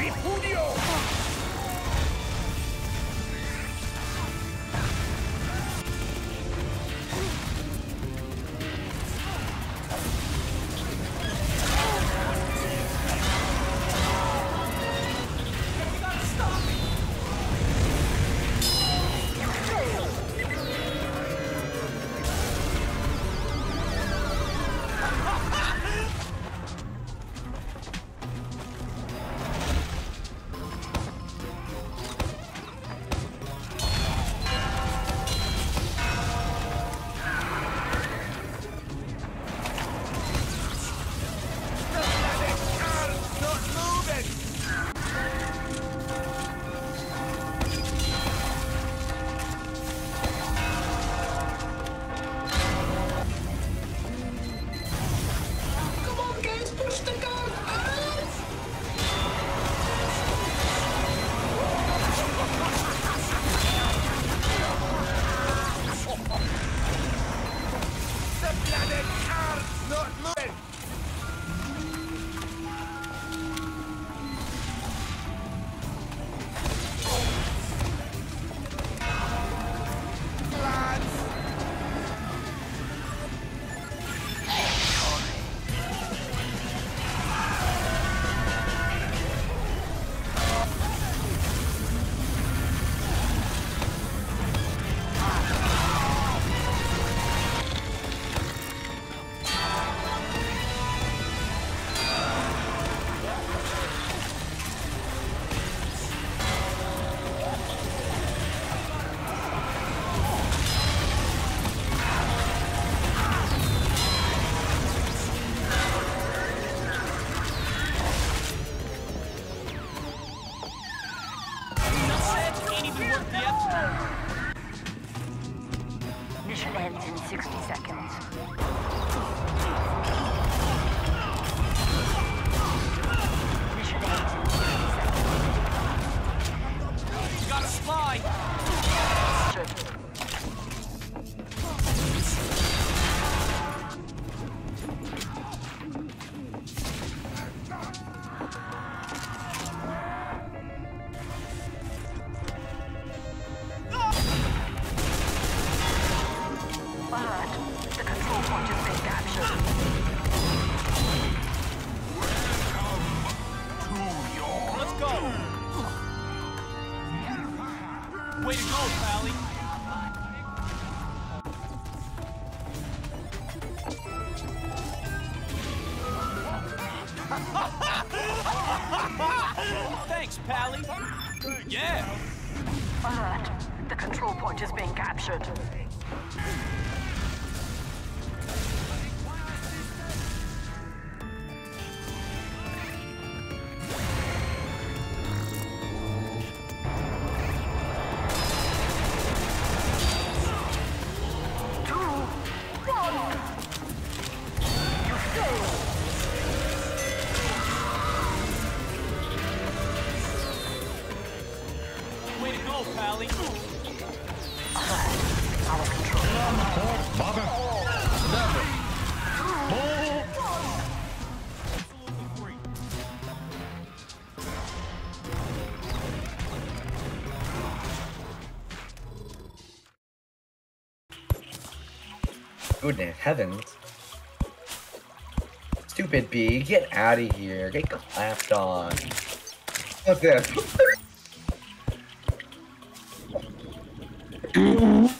リポリオ60 seconds. Alert. The control point has been captured. Let's go! Way to go, Pally! Thanks, Pally! Yeah! Alert. The control point has been captured. Go, Pally! Our control. Baba. Goodness heavens. Stupid bee, get out of here. Get clapped on. What's this? Anyways,